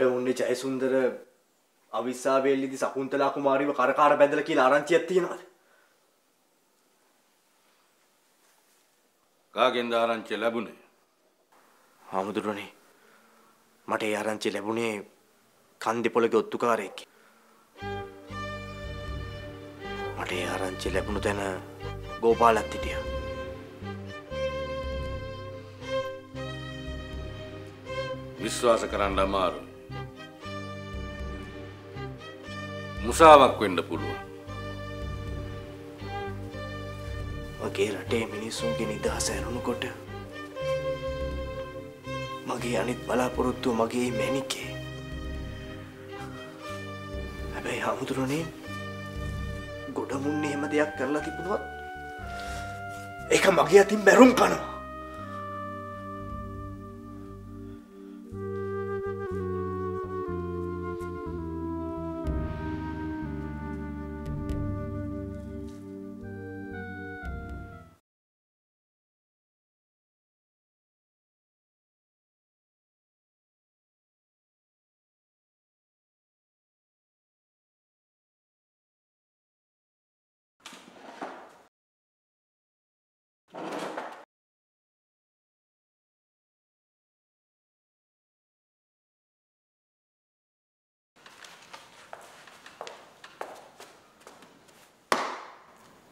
ගොඩ උන්නේ ජයසුන්දර අවිස්සාවේල්ලිදි සකුන්තලා කුමාරීව කරකාර බැඳලා කියලා ආරංචියක් තියෙනවද? කාගෙන්ද ආරංචිය ලැබුණේ? හාමුදුරනේ මට ඒ ආරංචිය ලැබුණේ කන්දිපොළගේ ඔත්තුකාරයෙක්ගෙන්. මට ඒ ආරංචිය ලැබුණු තැන ගෝපාලත් හිටියා. විශ්වාස කරන්න අමාරුයි. මුසාවක් වෙන්න පුළුවන්. මගේ රටේ මිනිස්සුන්ගේ නිදහස ඇරුණුකොට මගේ අනිත් බලාපොරොත්තුව මගේ මැනිකේ. හැබැයි හමුදුරනේ ගොඩමුන්නේ එහෙම දෙයක් කරලා තිබුණොත් ඒක මගේ අතින් බැරුම් කනවා.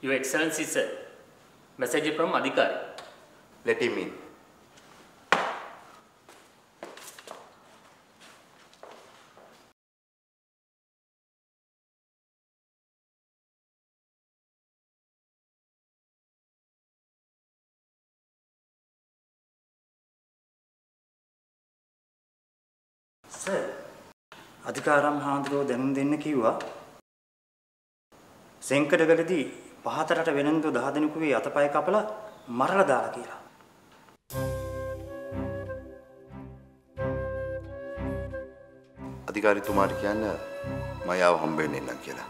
Your Excellency, sir. Message from Adhikari. Let him in. Sir අධිකාරම් හාමුදුරුවෝ දැනුම් දෙන්න කිව්වා සෙන්කඩගලදී පහතරට වෙනඳු 10 දෙනෙකුගේ අතපය කපලා මරලා දාලා කියලා. අධිකාරිතුමාට කියන්න මයාව හම්බෙන්න එන්නම් කියලා.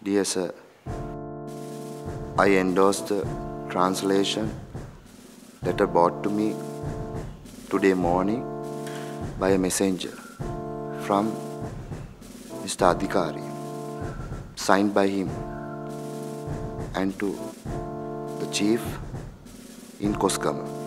Dear sir, I endorse the translation letter brought to me today morning by a messenger from Mr. Adhikari, signed by him, and to the chief in Koskama.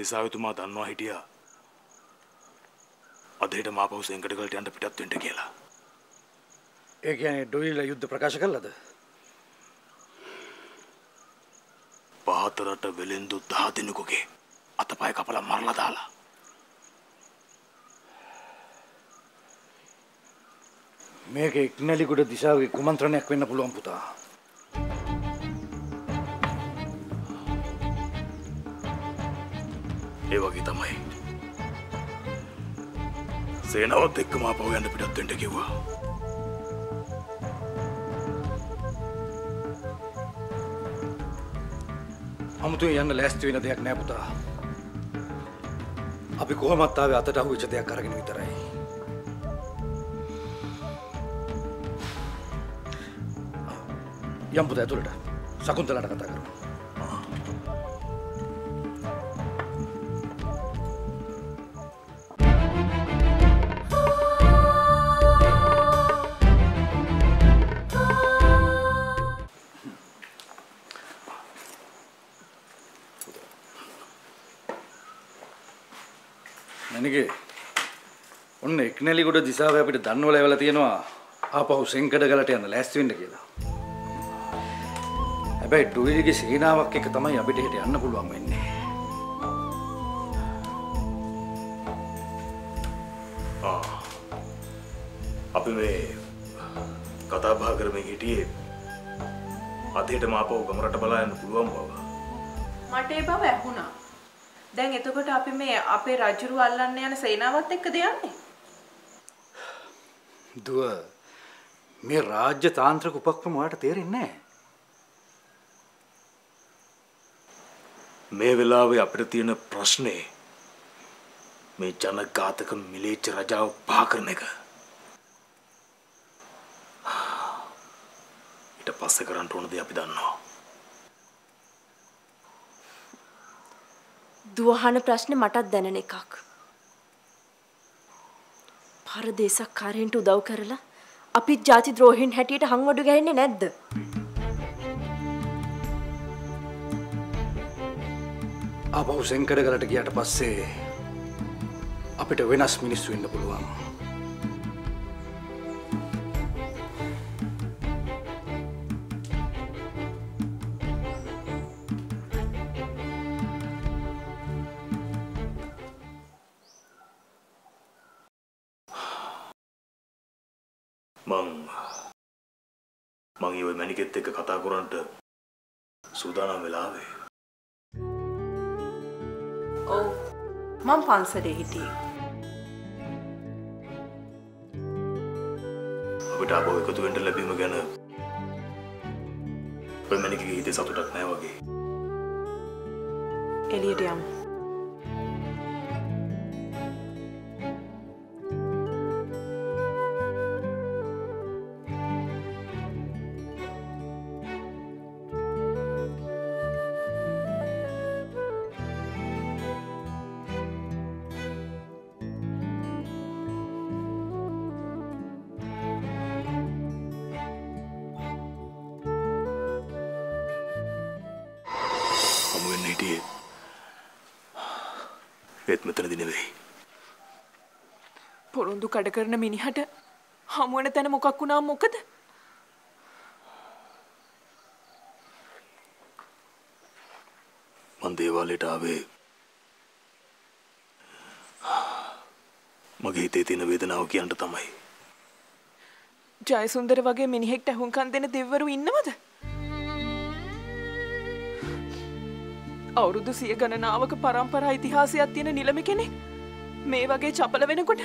දිසාවිතුමා දන්නවා හිටියා. අදහෙට මාපහු සෙන්කටගලට යන්ට පිටත්වෙන්ට කියලා. ඒ කියන්නේ ඩොයිල යුද්ධ ප්‍රකාශ කළද? පහතරට වෙලෙන්දු දහ දෙනෙකුගේ අතපය කපල මරලා දාලා. මේක එක්නැලිකුට දිසාවගේ කුමන්ත්‍රණයක් වෙන්න පුළුවන් පුතා ඒ වගේ තමයි සේනවත් එක්ක මාපහු යන්න පිටත්වෙන්ට කිව්වා අමුතුවෙන් යන්න ලෑස්ති වෙන දෙයක් නෑ පුතා. අපි කොහොමත් ආවේ අතට අහුවෙච්ච දෙයක් අරගෙන විතරයි. යම් පුතා ඇතුළට. සකුන්තලාට කතා කරමු. මැනිකේ ඔන්න එක්නැලිගොඩ දිසාව අපිට දන්නවල ඇවල තියෙනවා ආපහු සෙංකඩ ගලට යන්න ලැස්තිවෙන්න කියලා. හැබැයි ඩුවිලිගේ සේනාවක් එක තමයි අපිට හිට යන්න පුළුවන් වෙන්නේ. අපි මේ කතා බහ කරමින් හිටියේ අතේට මාපව ගමරට බලා යන්න පුළුවන් බව. මට ඒ බව ඇහුණා. දැන් එතකොට අපි මේ අපේ රජුරු අල්ලන්න යන සේනාවත් එක්කද යන්නේ? දුව මේ රාජ්‍ය තාන්ත්‍රක උපක්‍රම ඔයාලට තේරෙන්නේ නැහැ. මේ වෙලාවේ අපිට තියෙන ප්‍රශ්නේ මේ ජනඝාතක මිලේච්ච රජාව පහ කරන එක. ඊට පස්සේ කරන්න ඕන දේ අපි දන්නවා. දුවහන ප්‍රශ්නේ මටත් දැනෙන එකක්. පරදේශක්කාරයන්ට උදව් කරලා අපිත් ජාති ද්‍රෝහින් හැටියට හංවඩු ගැහෙන්නේ නැද්ද? ආපහු සෙංකඩ ගලට ගියට පස්සේ අපිට වෙනස් මිනිස්සු වෙන්න පුළුවන්. මැනිකෙත් එක්ක කතා කරන්නට සූදානම් වෙලාවේ ඔව්. මම පන්සලේ හිටියේ. අපිට ආපහු එකතු වෙන්න ලැබීම ගැන ඔය මැනිකගේ හිතේ සතුටක් නැහැ වගේ. එළියට යමු. ඒත් මෙතනදි නෙවෙයි. පොරොන්දු කඩ කරන මිනිහට හමුවන තැන මොකක් වුණා මොකද? මං දේවාලයට ආවේ මගේ හිතේ තියෙන වේදනාව කියන්න තමයි. ජයසුන්දර වගේ මිනිහෙක්ට ඇහුම්කන් දෙන දෙව්වරු ඉන්නවද? අවුරුදු සිය ගණනාවක පරම්පරා ඉතිහාසයක් තියෙන නිලම කෙනෙක් මේ වගේ චපල වෙනකොට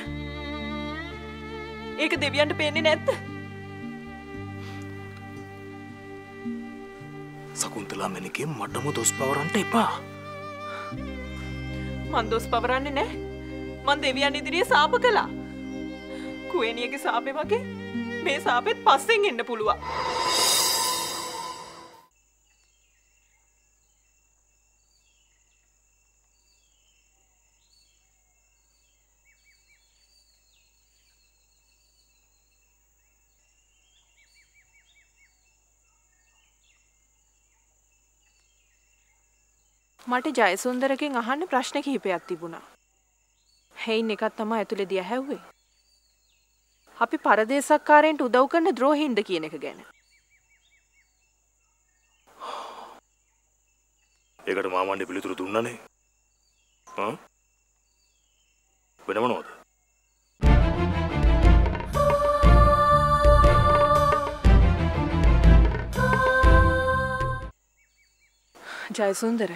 ඒක දෙවියන්ට පේන්නේ නැත්ත? සකුන්තලා මැනිකේ මටම දොස් පවරන්ට එපා. මන් දොස් පවරන්නේ නෑ. මන් දෙවියන් ඉදිරියේ සාප කළා. කුවේනියගේ සාපේ වගේ මේ සාපෙත් පස්සෙන් එන්න පුළුවන්. මට ජයසුන්දරගෙන් අහන්න ප්‍රශ්න කිහිපයක් තිබුණා. හෙයින් එකක් තමා ඇතුළේ දිය හැව්වේ. අපි පරදේශක්කාරයන්ට උදව් කරන ද්‍රෝහින්ද කියන එක ගැන. ඒකට මාමණ්ඩි පිළිතුරු දුන්නනේ. ආ? වෙන මොනවද? ජයසුන්දර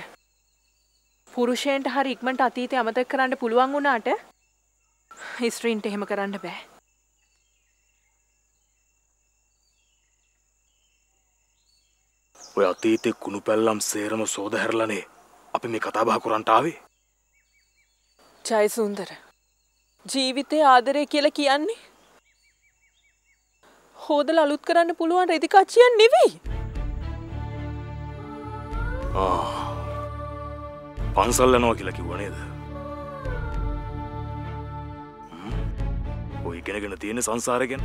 පුරුෂයන්ට හරි ඉක්මට අතීතය අමතක කරන්න පුළුවන් වුණාට හිස්ත්‍රීන්ට එහෙම කරන්න බෑ. ඔය අතීතෙ කුණු පැල්ලම් සේරම සෝද හැරලනේ අපි මේ කතාබහ කරන්ට ආවේ. ජයසුන්දර ජීවිතය ආදරය කියලා කියන්නේ හෝදල අලුත් කරන්න පුළුවන් රෙදිකච්චියන් නෙවෙයි. පන්සල් යනවා කියලා කිව්ව නේද? ඔය ඉගෙනගෙන තියෙන සංසාරය ගැන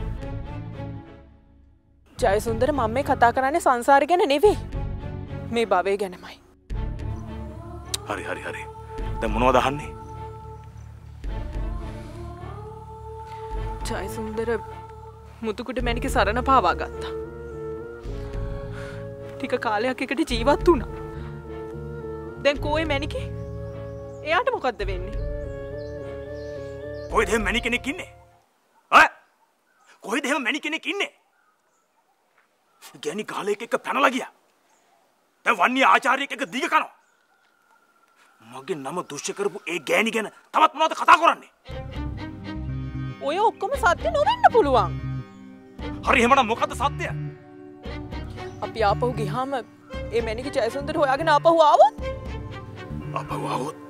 ජයසුන්දර මම මේ කතා කරන්නේ සංසාර ගැන නෙවෙයි. මේ භවය ගැනමයි. හරි හරි හරි. දැන් මොනවද අහන්නේ? ජයසුන්දර මුතුකුට මැනික සරණ පාවා ගත්තා. ටික කාලයක් එකට ජීවත් වුණා. දැන් කෝය මැනික එයාට මොකක්ද වෙන්නේ. කොයි දෙම මැනි කෙනෙක් ඉන්නේ? කොයි දෙම මැනි කෙනෙක් ඉන්නේ? ගැනි කාලයක එක පැනලා ගියා. දැන් වන්නේ ආචාර්යෙක් එක දිග කනවා. මගේ නම දුෂ්‍ය කරපු ඒ ගෑණි ගැන තවත් මොනවද කතා කරන්නේ? ඔය ඔක්කොම සත්‍ය නොවෙන්න පුළුවන්. හරි එහෙමනම් මොකද්ද සත්‍යය? අපි ආපහු ගිහාම ඒ මැනික ජයසුන්දර හොයාගෙන ආපහු ආවොත් अपवाहुत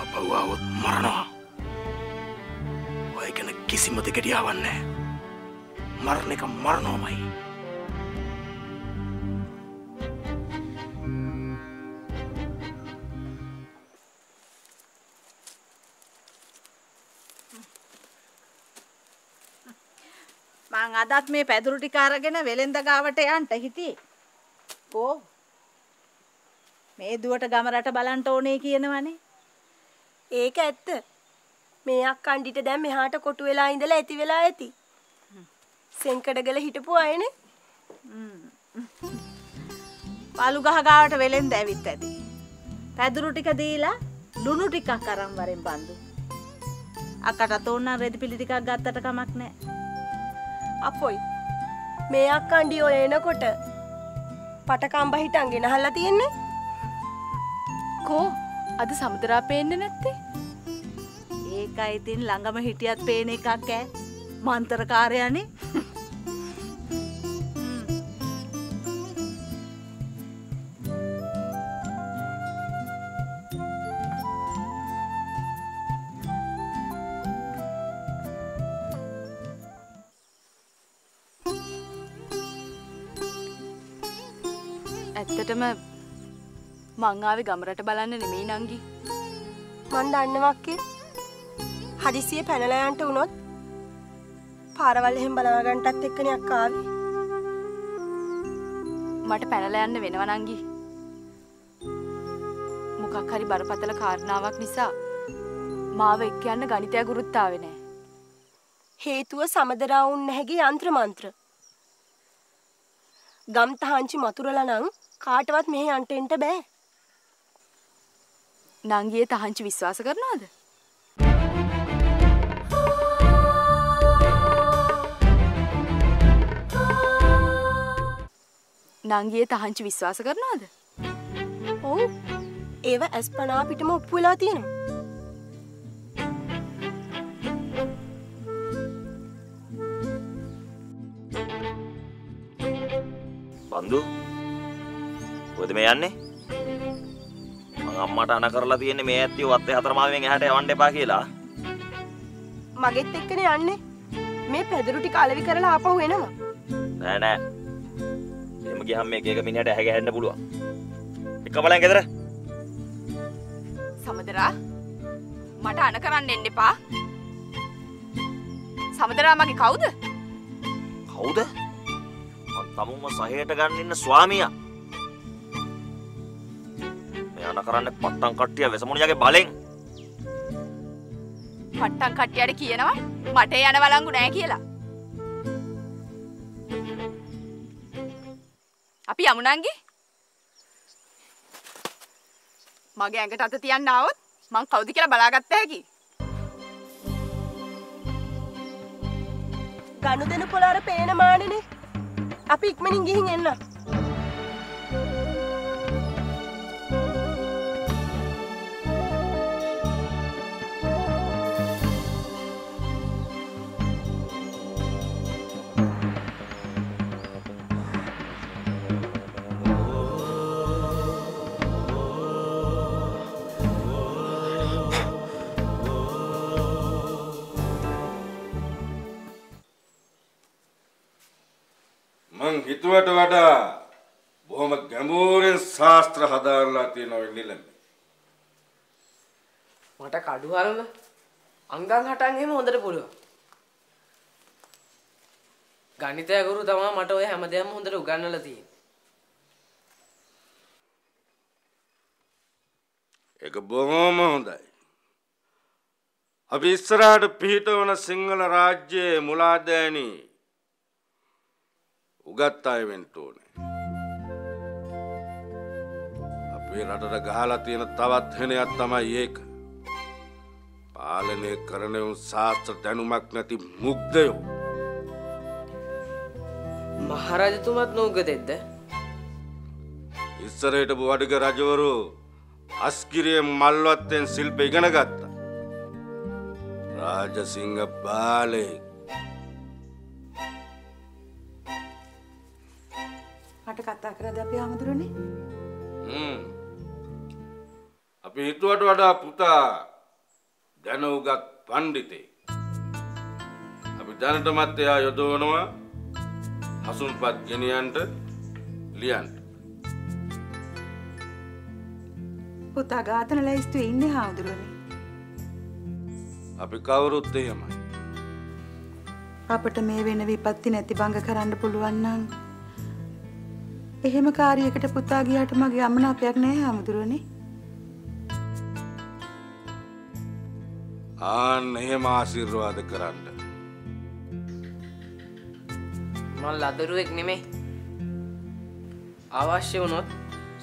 अपवाहुत मरना वही किसी मत के डियावन मरने का मरनो भाई මං අදත් මේ පැදුරු ටික අරගෙන වෙලෙන්ද ගාවට යන්න හිටියේ. කෝ මේ දුවට ගම රට බලන්න ඕනේ කියනවනේ. ඒක ඇත්ත. මේ අක්කණ්ඩිට දැන් මෙහාට කොටු වෙලා ඉඳලා ඇති වෙලා ඇති. සෙන්කඩගල හිටපු අයනේ. පලු ගහ ගාවට වෙලෙන්ද ඇවිත් ඇති. පැදුරු ටික දීලා ලුණු ටිකක් අරන් වරෙන් බඳු. අක්කට තෝන්නම් රෙදි පිලි ටිකක් ගත්තට කමක් නැහැ. අපොයි. මේ අක්කණ්ඩි ඔය එනකොට පටකම්බ හිටන් ගෙනහල්ලා තියෙන්නේ. කෝ අද සමුදරා පේන්න නැත්තේ. ඒකයි ඉතින් ළඟම හිටියත් පේන එකක් ඈ. මන්තරකාරයනේ. මං ආවේ ගමරට බලන්න නෙමෙයි නංගි. මන් දන්නවක්කේ. හදිසියෙ පැනලා යන්න වුණොත් පාරවල් එහෙම බලා ගන්නටත් එක්කනේ අක්කා ආවේ. මට පැනලා යන්න වෙනවා නංගි. මොකක් හරි බරපතල කාරණාවක් නිසා මාව එක්ක යන්න ගණිතය ගුරුත් ආවේ නෑ. හේතුව සමදරාවුන් නැහැගේ යන්ත්‍ර මන්ත්‍ර. ගම් තහංචි මතුරලා නම් කාටවත් මෙහෙ යන්ට එන්න බෑ. නංගියේ තහංචි විශ්වාස කරනවද? නංගියේ තහංචි විශ්වාස කරනවද? ඔව්. ඒව ඇස්පනා පිටම ඔප්පු වෙලා තියෙනවා. බන්දු කොහෙද මේ යන්නේ මං අම්මට අන කරලා තියෙන්නේ මේ ඇත්තිය වත්තේ හතරමාවෙන් එහාට යවන්න එපා කියලා මගෙත් එක්කනේ යන්නේ. මේ පැදුරු ටික අලෙවි කරලා ආපහු එනවා. නෑ නෑ එහෙම ගියහම මේක එක මිනිහට ඇහැ ගහන්න පුළුවන් එක බලන් ගෙදර සමදරා මට අන කරන්න එන්න එපා. සමදරා මගේ කවුද? කවුද මං තමුන්ම සහයට ගන්න ඉන්න ස්වාමියා අන කරන්න පට්ටම් කට්ටිය වෙසමුණියගේ බලෙන් පට්ටම් කට්ටියට කියනවා මට යන වලංගු නෑ කියලා. අපි යමු නංගි. මගේ ඇඟට අත තියන්න ආවොත් මං කවුද කියලා බලාගත්ත හැකි. ගනුදෙනු පොළ අර පේන මානෙනේ. අපි ඉක්මනින් ගිහින් එන්න. මං හිතුවට වඩා බොහොම ගැඹුරින් ශාස්ත්‍ර හදාරලා තියෙන ඔය නිලම. මට කඩු හරල අංගන් හටන් එහෙම හොඳට පුළුවන්. ගණිතය ගුරු තමා මට ඔය හැමදේම හොඳට උගන්වලා තියෙන්නේ. ඒක බොහොම හොඳයි. අපි ඉස්සරහට පිහිටවන සිංහල රාජ්‍යයේ මුලාදෑනී උගත් අය වෙන්න ඕනේ. අපේ රටට ගහලා තියෙන තවත් හෙනයක් තමයි ඒක. පාලනය කරන උන් ශාස්ත්‍ර දැනුමක් නැති මුග්ධයෝ. මහරජතුමත් නෝගදෙද්ද ඉස්සරයට වඩික රජවරු අස්කිරිය මල්වත්තෙන් ශිල්ප ඉගෙන ගත්තා. රාජසිංහ බාලයෙක් මට කතා කරද අපි හමුදුරනේ හ්ම්. අපි හිතුවට වඩා පුතා දැනුගත් පණ්ඩිතේ. අපි දැනටමත් එයා යොදවනවා හසුන්පත් ගෙනියන්ට ලියන්ට. පුතා ඝාතන ලැයිස්තුවේ ඉන්නේ හාමුදුරනේ අපි කවුරුත් එහෙමයි. අපට මේ වෙන විපත්ති නැති බංග කරන්න පුළුවන් නම් එහෙම කාර්යයකට පුතා ගියාට මගේ අමනාපයක් නැහැ හාමුදුරනේ ආන්න එහෙම ආශිර්වාද කරන්න. මල් ලදරුවෙක් නෙමේ අවශ්‍ය වුණොත්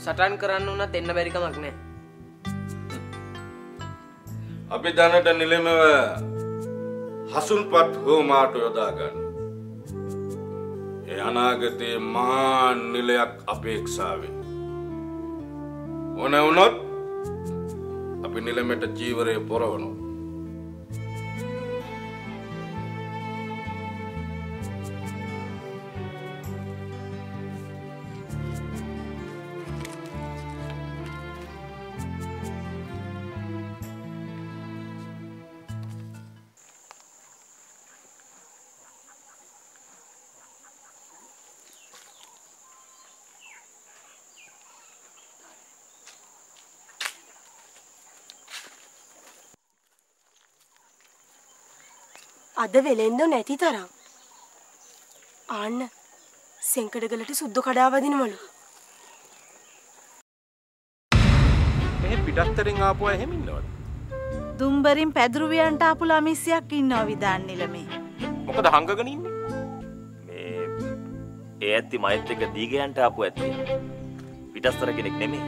සටන් කරන්න වනත් එන්න බැරිකමක් නෑ අපි දැනට නිලමව හසුන්පත් හෝමාට යොදාගන්න. ඒ අනාගතයේ මහා නිලයක් අපේක්ෂාවෙන්. ඕන වුණොත් අපි නිලමට ජීවරය පොරවනු. අද වෙලෙන්දෝ නැති තරම්. ආන්න සෙංකඩගලට සුද්දු කඩාවදිනවලු. මෙහෙ පිටස්තරින් ආපු අය එහෙම ඉන්නවද? දුම්බරින් පැදුරුවියන්ට ආපු ළමිස්සියක් ඉන්නවා විදාන් නිලමේ. මොකද හංගගෙන ඉන්නේ? මේ ඒ ඇත්ති මයිත් එක දීගයන්ට ආපු ඇත්ති. පිටස්තර කෙනෙක් නෙමේ.